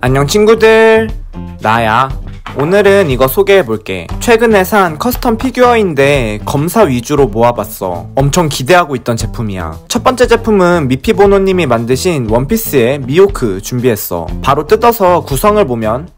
안녕 친구들. 나야. 오늘은 이거 소개해볼게. 최근에 산 custom 피규어인데 검사 위주로 모아봤어. 엄청 기대하고 있던 제품이야. 첫 번째 제품은 미피보노님이 만드신 원피스의 미호크 준비했어. 바로 뜯어서 구성을 보면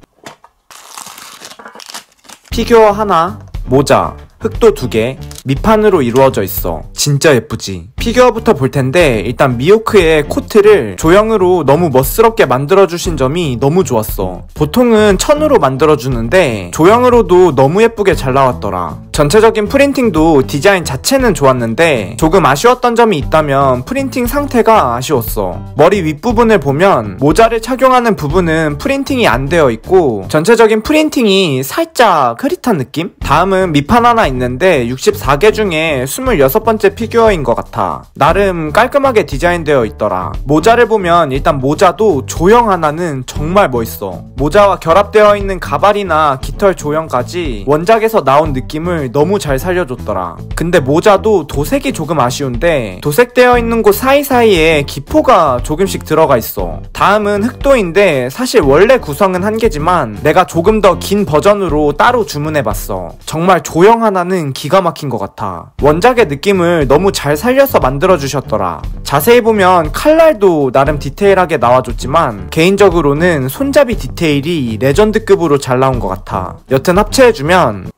피규어 하나 모자 흑도 두 개, 밑판으로 이루어져 있어. 진짜 예쁘지? 피규어부터 볼 텐데, 일단 미호크의 코트를 조형으로 너무 멋스럽게 만들어주신 점이 너무 좋았어. 보통은 천으로 만들어주는데, 조형으로도 너무 예쁘게 잘 나왔더라. 전체적인 프린팅도 디자인 자체는 좋았는데, 조금 아쉬웠던 점이 있다면, 프린팅 상태가 아쉬웠어. 머리 윗부분을 보면, 모자를 착용하는 부분은 프린팅이 안 되어 있고, 전체적인 프린팅이 살짝 흐릿한 느낌? 다음은 밑판 하나 있는데 64개 중에 26번째 피규어인 것 같아. 나름 깔끔하게 디자인되어 있더라. 모자를 보면 일단 모자도 조형 하나는 정말 멋있어. 모자와 결합되어 있는 가발이나 깃털 조형까지 원작에서 나온 느낌을 너무 잘 살려줬더라. 근데 모자도 도색이 조금 아쉬운데 도색되어 있는 곳 사이사이에 기포가 조금씩 들어가 있어. 다음은 흑도인데 사실 원래 구성은 한 개지만 내가 조금 더 긴 버전으로 따로 주문해봤어. 정말 조형 하나 하나는 기가 막힌 것 같아. 원작의 느낌을 너무 잘 살려서 만들어주셨더라. 자세히 보면 칼날도 나름 디테일하게 나와줬지만 개인적으로는 손잡이 디테일이 레전드급으로 잘 나온 것 같아. 여튼 합체해주면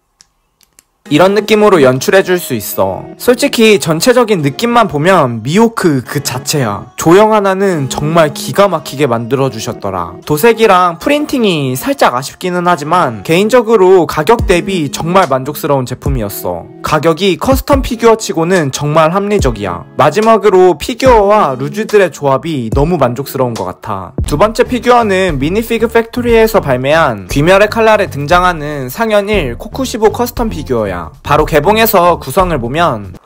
이런 느낌으로 연출해줄 수 있어. 솔직히 전체적인 느낌만 보면 미호크 그 자체야. 조형 하나는 정말 기가 막히게 만들어주셨더라. 도색이랑 프린팅이 살짝 아쉽기는 하지만 개인적으로 가격 대비 정말 만족스러운 제품이었어. 가격이 custom 피규어 치고는 정말 합리적이야. 마지막으로 피규어와 loose들의 조합이 너무 만족스러운 것 같아. 두 번째 피규어는 미니피그 팩토리에서 발매한 귀멸의 칼날에 등장하는 상현 1 코쿠시보 custom 피규어야. 바로 개봉해서 구성을 보면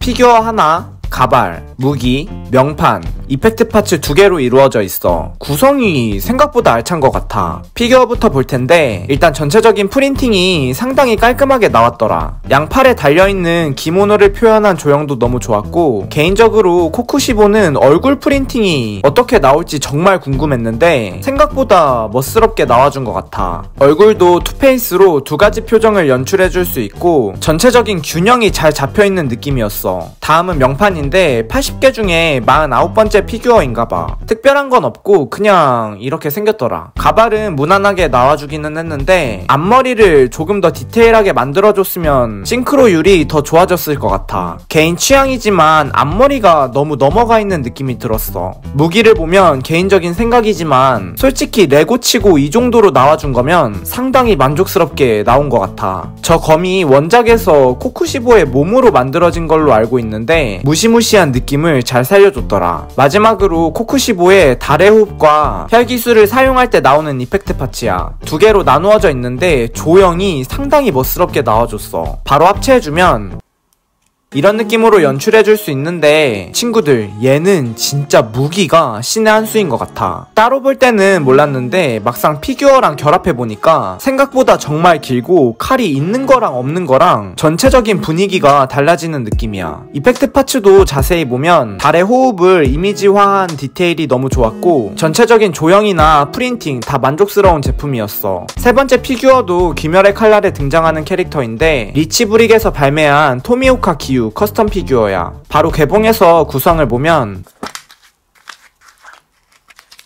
피규어 하나, 가발, 무기, 명판, effect parts 두 개로 이루어져 있어. 구성이 생각보다 알찬 것 같아. 피규어부터 볼 텐데 일단 전체적인 프린팅이 상당히 깔끔하게 나왔더라. 양팔에 달려있는 기모노를 표현한 조형도 너무 좋았고 개인적으로 코쿠시보는 얼굴 프린팅이 어떻게 나올지 정말 궁금했는데 생각보다 멋스럽게 나와준 것 같아. 얼굴도 two face로 두 가지 표정을 연출해줄 수 있고 전체적인 균형이 잘 잡혀있는 느낌이었어. 다음은 명판인데 80개 중에 49번째 피규어인가봐. 특별한 건 없고 그냥 이렇게 생겼더라. 가발은 무난하게 나와주기는 했는데 앞머리를 조금 더 디테일하게 만들어줬으면 싱크로율이 더 좋아졌을 것 같아. 개인 취향이지만 앞머리가 너무 넘어가 있는 느낌이 들었어. 무기를 보면 개인적인 생각이지만 솔직히 레고치고 이 정도로 나와준 거면 상당히 만족스럽게 나온 것 같아. 저 검이 원작에서 코쿠시보의 몸으로 만들어진 걸로 알고 있는데 무시무시한 느낌을 잘 살려줬더라. 마지막으로 코쿠시보의 달의 호흡과 혈 기술을 사용할 때 나오는 이펙트 파츠야. 두 개로 나누어져 있는데 조형이 상당히 멋스럽게 나와줬어. 바로 합체해주면 이런 느낌으로 연출해줄 수 있는데 친구들 얘는 진짜 무기가 신의 한 수인 것 같아. 따로 볼 때는 몰랐는데 막상 피규어랑 결합해보니까 생각보다 정말 길고 칼이 있는 거랑 없는 거랑 전체적인 분위기가 달라지는 느낌이야. effect parts도 자세히 보면 달의 호흡을 이미지화한 디테일이 너무 좋았고 전체적인 조형이나 프린팅 다 만족스러운 제품이었어. 세 번째 피규어도 귀멸의 칼날에 등장하는 캐릭터인데 리치 브릭에서 발매한 토미오카 기유 custom 피규어야. 바로 개봉해서 구성을 보면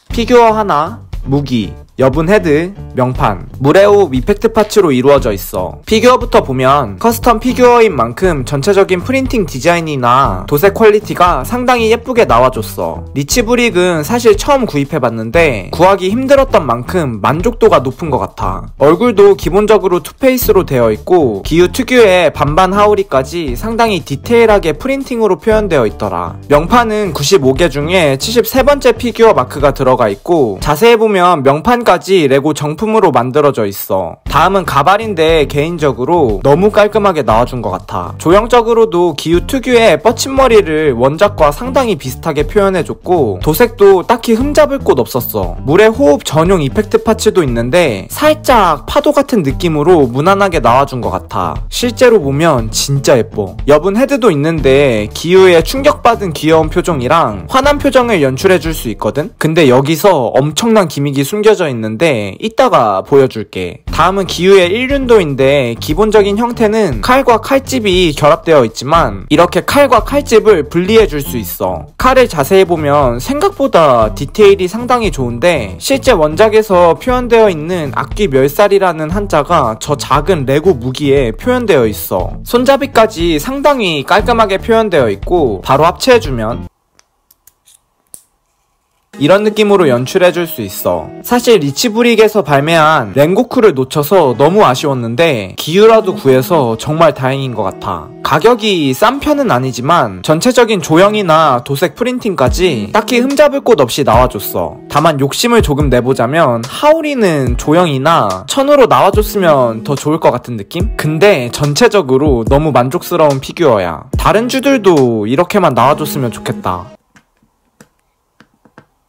피규어 하나, 무기, 여분 헤드, 명판, 물의 호흡 effect parts로 이루어져 있어. 피규어부터 보면 custom 피규어인 만큼 전체적인 프린팅 디자인이나 도색 quality가 상당히 예쁘게 나와줬어. 리치 브릭은 사실 처음 구입해봤는데 구하기 힘들었던 만큼 만족도가 높은 것 같아. 얼굴도 기본적으로 two face로 되어 있고 기유 특유의 반반 하오리까지 상당히 디테일하게 프린팅으로 표현되어 있더라. 명판은 95개 중에 73번째 피규어 마크가 들어가 있고 자세히 보면 명판까지 레고 정품 제품으로 만들어져 있어. 다음은 가발인데 개인적으로 너무 깔끔하게 나와준 것 같아. 조형적으로도 기유 특유의 뻗친 머리를 원작과 상당히 비슷하게 표현해줬고 도색도 딱히 흠잡을 곳 없었어. 물의 호흡 전용 effect parts도 있는데 살짝 파도 같은 느낌으로 무난하게 나와준 것 같아. 실제로 보면 진짜 예뻐. 여분 헤드도 있는데 기유의 충격받은 귀여운 표정이랑 화난 표정을 연출해줄 수 있거든? 근데 여기서 엄청난 gimmick이 숨겨져 있는데 이따가 보여줄게. 다음은 기유의 일륜도인데 기본적인 형태는 칼과 칼집이 결합되어 있지만 이렇게 칼과 칼집을 분리해 줄 수 있어. 칼을 자세히 보면 생각보다 디테일이 상당히 좋은데 실제 원작에서 표현되어 있는 악귀 멸살이라는 한자가 저 작은 레고 무기에 표현되어 있어. 손잡이까지 상당히 깔끔하게 표현되어 있고 바로 합체해주면 이런 느낌으로 연출해줄 수 있어. 사실 리치브릭에서 발매한 랭고쿠를 놓쳐서 너무 아쉬웠는데 기유라도 구해서 정말 다행인 것 같아. 가격이 싼 편은 아니지만 전체적인 조형이나 도색 프린팅까지 딱히 흠잡을 곳 없이 나와줬어. 다만 욕심을 조금 내보자면 하울이는 조형이나 천으로 나와줬으면 더 좋을 것 같은 느낌? 근데 전체적으로 너무 만족스러운 피규어야. 다른 주들도 이렇게만 나와줬으면 좋겠다.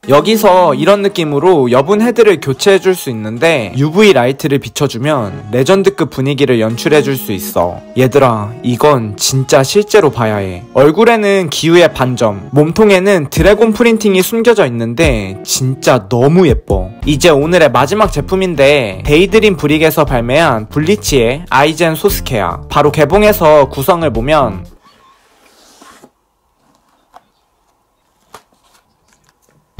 여기서 이런 느낌으로 여분 헤드를 교체해 줄 수 있는데 UV light를 비춰주면 레전드급 분위기를 연출해 줄 수 있어. 얘들아 이건 진짜 실제로 봐야 해. 얼굴에는 기유의 반점 몸통에는 dragon 프린팅이 숨겨져 있는데 진짜 너무 예뻐. 이제 오늘의 마지막 제품인데 데이드림 브릭에서 발매한 블리치의 아이젠 소스케야 바로 개봉해서 구성을 보면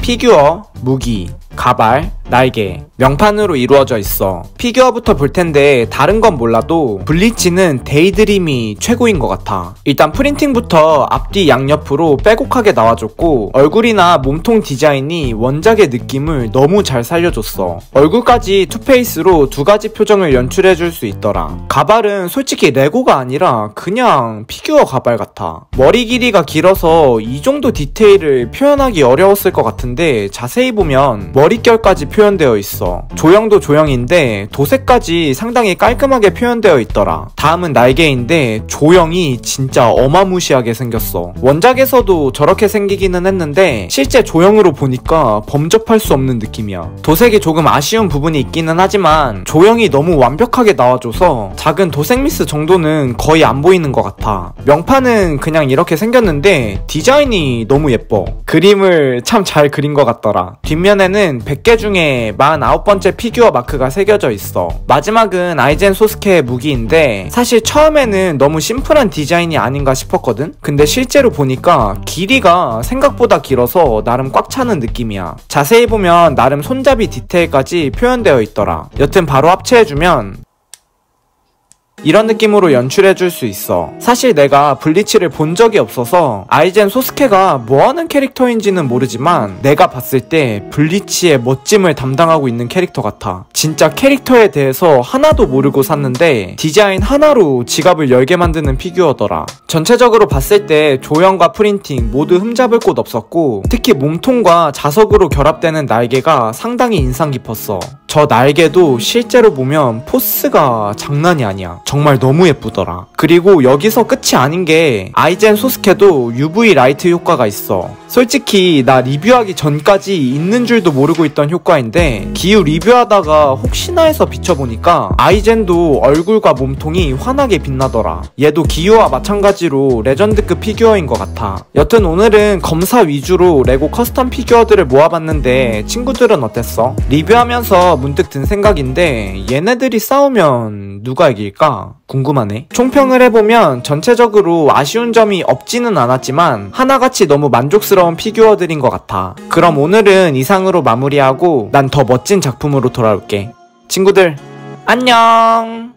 피규어, 무기, 가발, 날개, 명판으로 이루어져 있어. 피규어부터 볼 텐데 다른 건 몰라도 블리치는 데이드림이 최고인 것 같아. 일단 프린팅부터 앞뒤 양옆으로 빼곡하게 나와줬고 얼굴이나 몸통 디자인이 원작의 느낌을 너무 잘 살려줬어. 얼굴까지 two face로 두 가지 표정을 연출해줄 수 있더라. 가발은 솔직히 레고가 아니라 그냥 피규어 가발 같아. 머리 길이가 길어서 이 정도 디테일을 표현하기 어려웠을 것 같은데 자세히 보면 머릿결까지 표현되어 있어. 조형도 조형인데 도색까지 상당히 깔끔하게 표현되어 있더라. 다음은 날개인데 조형이 진짜 어마무시하게 생겼어. 원작에서도 저렇게 생기기는 했는데 실제 조형으로 보니까 범접할 수 없는 느낌이야. 도색이 조금 아쉬운 부분이 있기는 하지만 조형이 너무 완벽하게 나와줘서 작은 도색 미스 정도는 거의 안 보이는 것 같아. 명판은 그냥 이렇게 생겼는데 디자인이 너무 예뻐. 그림을 참 잘 그린 것 같더라. 뒷면에는 100개 중에 49번째 피규어 마크가 새겨져 있어. 마지막은 아이젠 소스케의 무기인데 사실 처음에는 너무 심플한 디자인이 아닌가 싶었거든? 근데 실제로 보니까 길이가 생각보다 길어서 나름 꽉 차는 느낌이야. 자세히 보면 나름 손잡이 디테일까지 표현되어 있더라. 여튼 바로 합체해주면 이런 느낌으로 연출해줄 수 있어. 사실 내가 블리치를 본 적이 없어서 아이젠 소스케가 뭐하는 캐릭터인지는 모르지만 내가 봤을 때 블리치의 멋짐을 담당하고 있는 캐릭터 같아. 진짜 캐릭터에 대해서 하나도 모르고 샀는데 디자인 하나로 지갑을 열게 만드는 피규어더라. 전체적으로 봤을 때 조형과 프린팅 모두 흠잡을 곳 없었고 특히 몸통과 자석으로 결합되는 날개가 상당히 인상 깊었어. 저 날개도 실제로 보면 포스가 장난이 아니야. 정말 너무 예쁘더라. 그리고 여기서 끝이 아닌 게 아이젠 소스케도 UV light 효과가 있어. 솔직히 나 리뷰하기 전까지 있는 줄도 모르고 있던 효과인데 기우 리뷰하다가 혹시나 해서 비춰보니까 아이젠도 얼굴과 몸통이 환하게 빛나더라. 얘도 기우와 마찬가지로 레전드급 피규어인 것 같아. 여튼 오늘은 검사 위주로 레고 커스텀 피규어들을 모아봤는데 친구들은 어땠어? 리뷰하면서 문득 든 생각인데 얘네들이 싸우면 누가 이길까? 궁금하네. 총평을 해보면 전체적으로 아쉬운 점이 없지는 않았지만 하나같이 너무 만족스러운 피규어들인 것 같아. 그럼 오늘은 이상으로 마무리하고 난 더 멋진 작품으로 돌아올게. 친구들, 안녕!